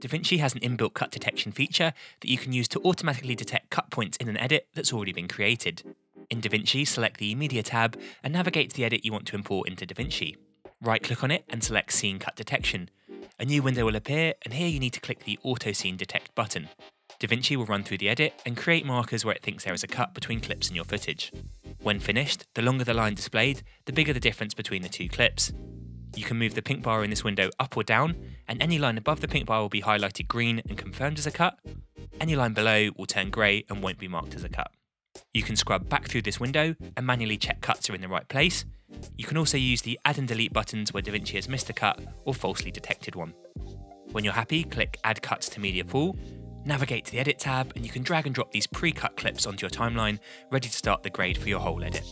DaVinci has an inbuilt cut detection feature that you can use to automatically detect cut points in an edit that's already been created. In DaVinci, select the Media tab and navigate to the edit you want to import into DaVinci. Right click on it and select Scene Cut Detection. A new window will appear, and here you need to click the Auto Scene Detect button. DaVinci will run through the edit and create markers where it thinks there is a cut between clips in your footage. When finished, the longer the line displayed, the bigger the difference between the two clips. You can move the pink bar in this window up or down, and any line above the pink bar will be highlighted green and confirmed as a cut. Any line below will turn grey and won't be marked as a cut. You can scrub back through this window and manually check cuts are in the right place. You can also use the add and delete buttons where DaVinci has missed a cut or falsely detected one. When you're happy, click Add Cuts to Media Pool, navigate to the Edit tab, and you can drag and drop these pre-cut clips onto your timeline, ready to start the grade for your whole edit.